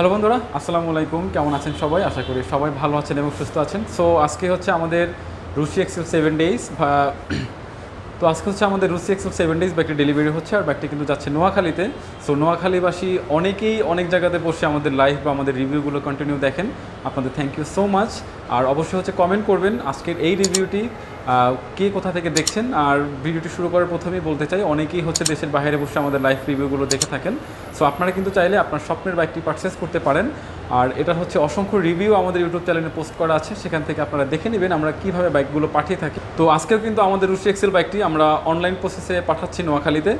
Hello বন্ধুরা, আসসালামু আলাইকুম। কেমন আছেন সবাই? আশা করি সবাই ভালো আছেন এবং সুস্থ আছেন। সো আজকে হচ্ছে আমাদের রুশি এক্সেল সেভেন ডেইজ তো আজকে হচ্ছে আমাদের রুসি এক্সেল সেভেন ডেজ ব্যাগটি ডেলিভারি হচ্ছে আর ব্যাগটি কিন্তু যাচ্ছে নোয়াখালীতে। সো নোয়াখালীবাসী অনেকেই অনেক জায়গাতে বসে আমাদের লাইভ বা আমাদের রিভিউগুলো কন্টিনিউ দেখেন। আপনাদের থ্যাংক ইউ সো মাচ আর অবশ্যই হচ্ছে কমেন্ট করবেন আজকের এই রিভিউটি কে কোথা থেকে দেখছেন? আর ভিডিওটি শুরু করার প্রথমেই বলতে চাই, অনেকেই হচ্ছে দেশের বাইরে বসে আমাদের লাইভ রিভিউগুলো দেখে থাকেন। সো আপনারা কিন্তু চাইলে আপনার স্বপ্নের বাইকটি পারচেস করতে পারেন। আর এটা হচ্ছে অসংখ্য রিভিউ আমাদের ইউটিউব চ্যানেলে পোস্ট করা আছে। সেখান থেকে আপনারা দেখে নেবেন আমরা কীভাবে বাইকগুলো পাঠিয়ে থাকি। তো, আজকেও কিন্তু আমাদের রুশি এক্সেল বাইকটি আমরা অনলাইন প্রসেসে পাঠাচ্ছি নোয়াখালীতে।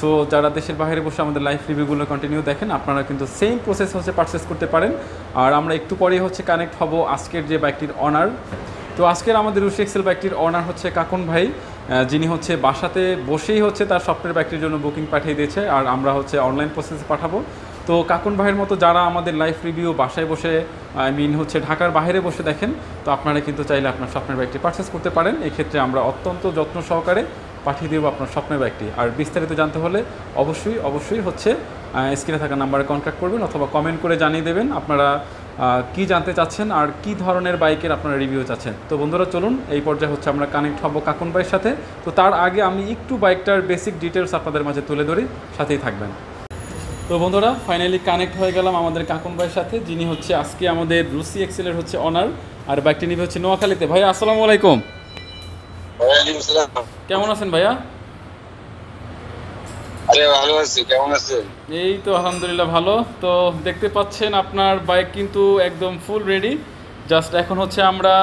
সো যারা দেশের বাইরে বসে আমাদের লাইভ রিভিউগুলো কন্টিনিউ দেখেন, আপনারা কিন্তু সেম প্রসেস হচ্ছে পারচেস করতে পারেন। আর আমরা একটু পরেই হচ্ছে কানেক্ট হব আজকের যে বাইকটির অনার তো আজকের আমাদের রুশি এক্সেল বাইকটির অনার হচ্ছে কাকুন ভাই যিনি হচ্ছে বাসাতে বসেই হচ্ছে তার স্বপ্নের বাইকটির জন্য বুকিং পাঠিয়ে দিয়েছে আর আমরা হচ্ছে অনলাইন প্রসেসে পাঠাবো। তো কাকুন ভাইয়ের মতো যারা আমাদের লাইভ রিভিউ বাসায় বসে আই মিন হচ্ছে ঢাকার বাইরে বসে দেখেন, তো আপনারা কিন্তু চাইলে আপনার স্বপ্নের বাইকটি পারচেস করতে পারেন। এক্ষেত্রে আমরা অত্যন্ত যত্ন সহকারে পাঠিয়ে দেবো আপনার স্বপ্নের বাইকটি আর বিস্তারিত জানতে হলে অবশ্যই অবশ্যই হচ্ছে স্ক্রিনে থাকা নাম্বারে কন্ট্যাক্ট করবেন অথবা কমেন্ট করে জানিয়ে দেবেন। আপনারা কি জানতে চাচ্ছেন আর কি ধরনের বাইকের আপনারা রিভিউ চাচ্ছেন? তো বন্ধুরা চলুন এই পর্যায়ে হচ্ছে আমরা কানেক্ট হব কাকুন ভাইয়ের সাথে। তো তার আগে আমি একটু বাইকটার বেসিক ডিটেলস আপনাদের মাঝে তুলে ধরি সাথেই থাকবেন। তো বন্ধুরা ফাইনালি কানেক্ট হয়ে গেলাম আমাদের কাকুন ভাইয়ের সাথে যিনি হচ্ছে আজকে আমাদের রুসি এক্সেলের হচ্ছে অনার আর বাইকটি নিবে হচ্ছে নোয়াখালীতে। ভাইয়া আসসালামু আলাইকুম। কেমন আছেন ভাইয়া? এই তো আলহামদুলিল্লাহ ভালো। তো দেখতে পাচ্ছেন আপনার বাইক কিন্তু একদম ফুল রেডি জাস্ট এখন হচ্ছে আমরা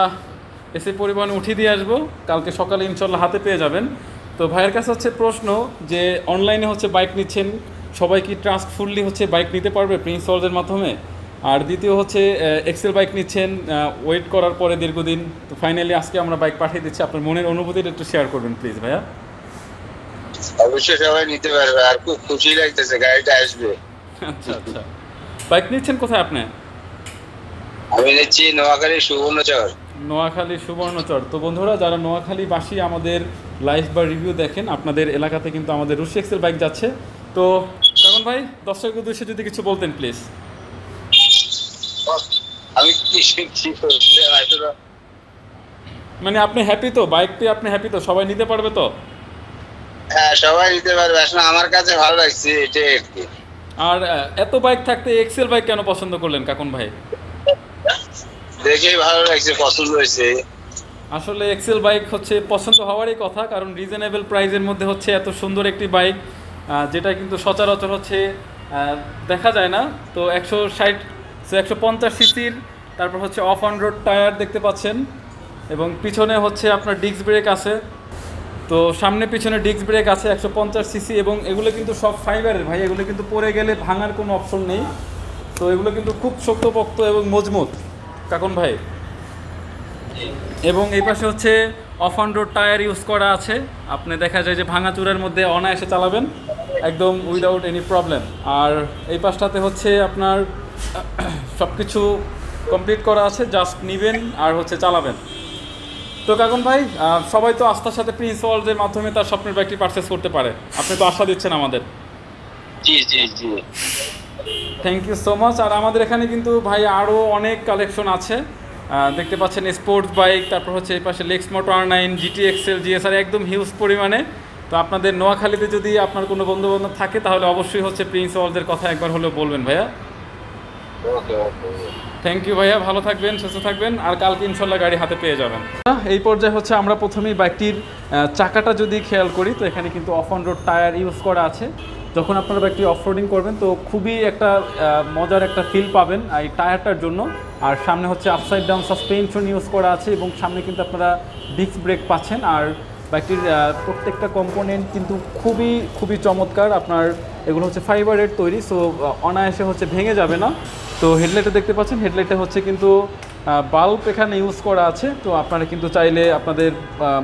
এসে পরিবহনে উঠিয়ে দিয়ে আসব। কালকে সকালে ইনশাল্লাহ হাতে পেয়ে যাবেন। তো ভাইয়ের কাছে হচ্ছে প্রশ্ন যে অনলাইনে হচ্ছে বাইক নিচ্ছেন, সবাই কি ট্রাস্টফুললি হচ্ছে বাইক নিতে পারবে প্রিন্স ওয়ার্ল্ডের মাধ্যমে? আর দ্বিতীয় হচ্ছে এক্সেল বাইক নিচ্ছেন ওয়েট করার পরে দীর্ঘদিন। তো ফাইনালি আজকে আমরা বাইক পাঠিয়ে দিচ্ছি। আপনার মনের অনুভূতিটা একটু শেয়ার করবেন প্লিজ ভাইয়া। অবশ্যই সবাই নিতে পারবে। আর খুব খুশি লাগতেছে গাড়িটা আসবে। আচ্ছা আচ্ছা। বাইক নিচ্ছেন কোথায় আপনি? আমি নিচ্ছি নোয়াখালী সুবর্ণচর। নোয়াখালী সুবর্ণচর। তো বন্ধুরা যারা নোয়াখালীবাসী আমাদের লাইভ বা রিভিউ দেখেন আপনাদের এলাকাতে কিন্তু আমাদের রুশি এক্সেল বাইক যাচ্ছে। তো তখন ভাই দর্শকের উদ্দেশ্যে যদি কিছু বলতেন প্লিজ। আমি মানে আপনি হ্যাপি তো? বাইক পেয়ে আপনি হ্যাপি তো? সবাই নিতে পারবে তো? হ্যাঁ সবাই নিতে পারবে। আসলে আমার কাছে ভালো লাগছে এটাই আর কি। আর এত বাইক থাকতে এক্সেল বাইক কেন পছন্দ করলেন কাকুন ভাই? দেখেই ভালো লাগছে পছন্দ হয়েছে। আসলে এক্সেল বাইক হচ্ছে পছন্দ হওয়ারই কথা কারণ রিজনেবল প্রাইজের মধ্যে হচ্ছে এত সুন্দর একটি বাইক যেটা কিন্তু সচরাচর হচ্ছে দেখা যায় না। তো একশো ষাট একশো পঞ্চাশ সিসির তারপর হচ্ছে অফ অন রোড টায়ার দেখতে পাচ্ছেন। এবং পিছনে হচ্ছে আপনার ডিস্ক ব্রেক আছে। তো সামনে পিছনে ডিস্ক ব্রেক আছে একশো পঞ্চাশ সিসি এবং এগুলো কিন্তু সব ফাইবারের ভাই, এগুলো কিন্তু পরে গেলে ভাঙার কোনো অপশন নেই। তো এগুলো কিন্তু খুব শক্তপোক্ত এবং মজবুত। কাকুন ভাই? এবং এই পাশে হচ্ছে off on road tyre use করা আছে। আপনি দেখা যায় যে ভাঙা ভাঙাচুরের মধ্যে অনায়াসে চালাবেন, একদম উইদাউট এনি প্রবলেম আর এই পাশটাতে হচ্ছে আপনার সব কিছু কমপ্লিট করা আছে জাস্ট নিবেন আর হচ্ছে চালাবেন। তো কাকুন ভাই সবাই তো আস্থার সাথে প্রিন্স ওয়ার্ল্ডের মাধ্যমে তার স্বপ্নের বাইকটি পারচেস করতে পারে। আপনি তো আশা দিচ্ছেন আমাদের। জি জি জি। থ্যাংক ইউ সো মাচ আর আমাদের এখানে কিন্তু ভাই আরও অনেক কালেকশন আছে। দেখতে পাচ্ছেন স্পোর্টস বাইক তারপর হচ্ছে এই পাশে lex motor R nine GT excel GSR একদম হিউজ পরিমাণে। তো আপনাদের নোয়াখালীতে যদি আপনার কোনো বন্ধু বান্ধব থাকে তাহলে অবশ্যই হচ্ছে প্রিন্স ওয়ার্ল্ডের কথা একবার হলেও বলবেন ভাইয়া। ওকে ওকে। থ্যাংক ইউ ভাইয়া, ভালো থাকবেন, সুস্থ থাকবেন, আর কালকে ইনশাল্লাহ গাড়ি হাতে পেয়ে যাবেন। এই পর্যায়ে হচ্ছে আমরা প্রথমেই বাইকটির চাকাটা যদি খেয়াল করি, তো এখানে কিন্তু off on road tyre use করা আছে। যখন আপনারা বাইকটি অফ রোডিং করবেন, তো খুবই একটা মজার একটা ফিল পাবেন, এই টায়ারটার জন্য। আর সামনে হচ্ছে আপসাইড ডাউন সাসপেনশন ইউজ করা আছে, এবং সামনে কিন্তু আপনারা ডিস্ক ব্রেক পাচ্ছেন। আর বাইকটির প্রত্যেকটা কম্পোনেন্ট কিন্তু খুবই খুবই চমৎকার। আপনার এগুলো হচ্ছে ফাইবারের তৈরি সো অনায়াসে হচ্ছে ভেঙে যাবে না। তো হেডলাইটে দেখতে পাচ্ছেন হেডলাইটে হচ্ছে কিন্তু বাল্ব এখানে ইউজ করা আছে। তো আপনারা কিন্তু চাইলে আপনাদের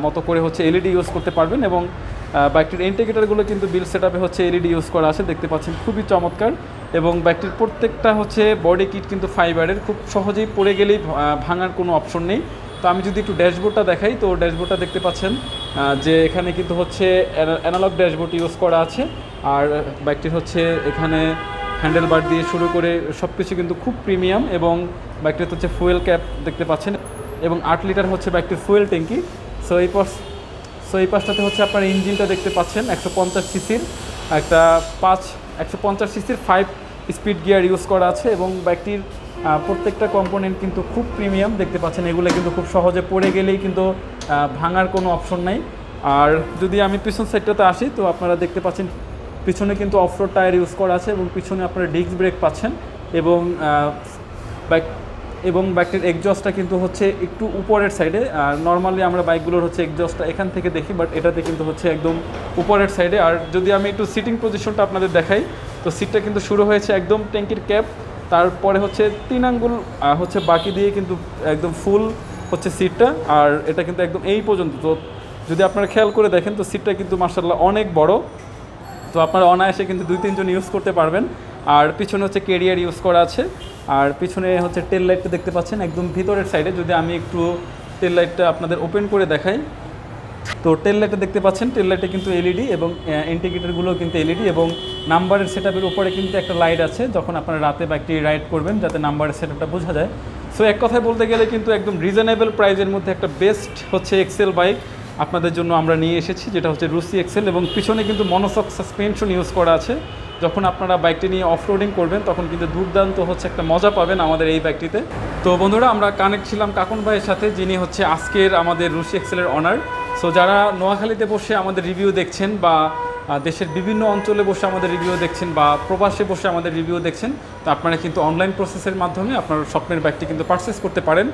মতো করে হচ্ছে এলইডি ইউজ করতে পারবেন এবং বাইকটির ইন্ডিকেটারগুলো কিন্তু বিল সেটআপে হচ্ছে এলইডি ইউজ করা আছে, দেখতে পাচ্ছেন, খুবই চমৎকার। এবং বাইকটির প্রত্যেকটা হচ্ছে বডি কিট কিন্তু ফাইবারের খুব সহজেই পড়ে গেলেই ভাঙার কোনো অপশন নেই। তো আমি যদি একটু ড্যাশবোর্ডটা দেখাই, তো ড্যাশবোর্ডটা দেখতে পাচ্ছেন যে এখানে কিন্তু হচ্ছে অ্যানালগ ড্যাশবোর্ড ইউজ করা আছে। আর বাইকটির হচ্ছে এখানে হ্যান্ডেল বার দিয়ে শুরু করে সব কিছু কিন্তু খুব প্রিমিয়াম এবং বাইকটিতে হচ্ছে ফুয়েল ক্যাপ দেখতে পাচ্ছেন এবং আট লিটার হচ্ছে বাইকটির ফুয়েল ট্যাঙ্কি। সো এই পাশ, সো এই পাশটাতে হচ্ছে আপনার ইঞ্জিনটা দেখতে পাচ্ছেন একশো পঞ্চাশ সিসির একটা পাঁচ, একশো পঞ্চাশ সিসির ফাইভ স্পিড গিয়ার ইউজ করা আছে এবং বাইকটির প্রত্যেকটা কম্পোনেন্ট কিন্তু খুব প্রিমিয়াম দেখতে পাচ্ছেন। এগুলো কিন্তু খুব সহজে পড়ে গেলেই কিন্তু ভাঙার কোনো অপশন নাই। আর যদি আমি পিছন সাইডটাতে আসি, তো আপনারা দেখতে পাচ্ছেন পিছনে কিন্তু অফরোড টায়ার ইউজ করা আছে এবং পিছনে আপনারা ডিস্ক ব্রেক পাচ্ছেন এবং বাইক এবং বাইকটির এক্সজস্টটা কিন্তু হচ্ছে একটু উপরের সাইডে আর নর্মালি আমরা বাইকগুলোর হচ্ছে এক্সজস্টটা এখান থেকে দেখি বাট এটাতে কিন্তু হচ্ছে একদম উপরের সাইডে আর যদি আমি একটু সিটিং পজিশনটা আপনাদের দেখাই, তো সিটটা কিন্তু শুরু হয়েছে একদম ট্যাঙ্কির ক্যাপ তারপরে হচ্ছে তিন আঙ্গুল হচ্ছে বাকি দিয়ে কিন্তু একদম ফুল হচ্ছে সিটটা আর এটা কিন্তু একদম এই পর্যন্ত। তো যদি আপনারা খেয়াল করে দেখেন, তো সিটটা কিন্তু মার্শাল্লাহ অনেক বড়। তো আপনারা অনায়াসে কিন্তু দুই তিনজন ইউজ করতে পারবেন। আর পিছনে হচ্ছে কেরিয়ার ইউজ করা আছে। আর পিছনে হচ্ছে টেল লাইটটা দেখতে পাচ্ছেন, একদম ভিতরের সাইডে যদি আমি একটু টেল লাইটটা আপনাদের ওপেন করে দেখাই, তো টেল লাইটটা দেখতে পাচ্ছেন টেল লাইটে কিন্তু এলইডি এবং ইন্ডিকেটারগুলো কিন্তু এলইডি এবং নাম্বারের সেটআপের উপরে কিন্তু একটা লাইট আছে, যখন আপনারা রাতে বা একটি রাইড করবেন, যাতে নাম্বারের সেটআপটা বোঝা যায়। সো এক কথায় বলতে গেলে কিন্তু একদম রিজনেবল প্রাইজের মধ্যে একটা বেস্ট হচ্ছে এক্সেল বাইক আপনাদের জন্য আমরা নিয়ে এসেছি, যেটা হচ্ছে রুসি এক্সেল এবং পিছনে কিন্তু মনোসক সাসপেনশন ইউজ করা আছে। যখন আপনারা বাইকটি নিয়ে অফ রোডিং করবেন, তখন কিন্তু দুর্দান্ত হচ্ছে একটা মজা পাবেন আমাদের এই বাইকটিতে তো বন্ধুরা, আমরা কানেক্ট ছিলাম কাকুন ভাইয়ের সাথে, যিনি হচ্ছে আজকের আমাদের রুসি এক্সেলের অনার সো যারা নোয়াখালীতে বসে আমাদের রিভিউ দেখছেন বা দেশের বিভিন্ন অঞ্চলে বসে আমাদের রিভিউ দেখছেন বা প্রবাসে বসে আমাদের রিভিউ দেখছেন। তো আপনারা কিন্তু অনলাইন প্রসেসের মাধ্যমে আপনার স্বপ্নের ব্যাগটি কিন্তু পারচেস করতে পারেন।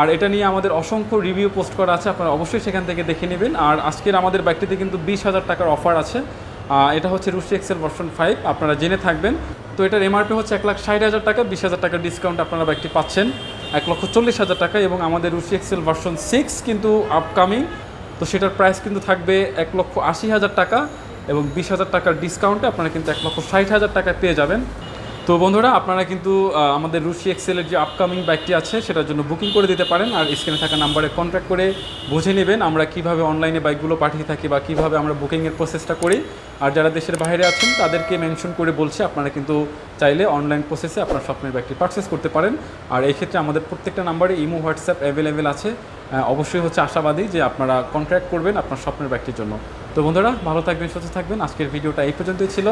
আর এটা নিয়ে আমাদের অসংখ্য রিভিউ পোস্ট করা আছে, আপনারা অবশ্যই সেখান থেকে দেখে নেবেন। আর আজকের আমাদের ব্যাগটিতে কিন্তু বিশ হাজার টাকার অফার আছে। এটা হচ্ছে রুশি এক্সেল ভার্সন ফাইভ আপনারা জেনে থাকবেন। তো এটার এমআরপি হচ্ছে এক লাখ ষাট হাজার টাকা, বিশ হাজার টাকার ডিসকাউন্ট আপনারা ব্যাগটি পাচ্ছেন। এক লক্ষ চল্লিশ হাজার টাকা এবং আমাদের রুশি এক্সেল ভার্সন সিক্স কিন্তু আপকামিং তো সেটার প্রাইস কিন্তু থাকবে এক লক্ষ আশি হাজার টাকা। এবং বিশ হাজার টাকার ডিসকাউন্টে আপনারা কিন্তু এক লক্ষ ষাট হাজার টাকায় পেয়ে যাবেন। তো বন্ধুরা, আপনারা কিন্তু আমাদের রুশি এক্সেলের যে আপকামিং বাইকটি আছে, সেটার জন্য বুকিং করে দিতে পারেন আর স্ক্রিনে থাকা নাম্বারে কন্ট্যাক্ট করে বুঝে নেবেন আমরা কীভাবে অনলাইনে বাইকগুলো পাঠিয়ে থাকি বা কীভাবে আমরা বুকিংয়ের প্রসেসটা করি। আর যারা দেশের বাইরে আছেন, তাদেরকে মেনশন করে বলছে, আপনারা কিন্তু চাইলে অনলাইন প্রসেসে আপনার স্বপ্নের বাইকটি পারচেস করতে পারেন। আর এই ক্ষেত্রে আমাদের প্রত্যেকটা নাম্বারে ইমো, হোয়াটসঅ্যাপ অ্যাভেলেবেল আছে। অবশ্যই হচ্ছে আশাবাদী যে আপনারা কন্ট্যাক্ট করবেন আপনার স্বপ্নের বাইকটির জন্য। তো বন্ধুরা, ভালো থাকবেন, সুস্থ থাকবেন। আজকের ভিডিওটা এই পর্যন্তই ছিল।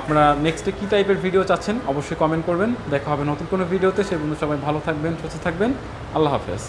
আপনারা নেক্সটে কী টাইপের ভিডিও চাচ্ছেন অবশ্যই কমেন্ট করবেন। দেখা হবে নতুন কোনো ভিডিওতে সেই বন্ধু সবাই ভালো থাকবেন, সুস্থ থাকবেন। আল্লাহ হাফেজ।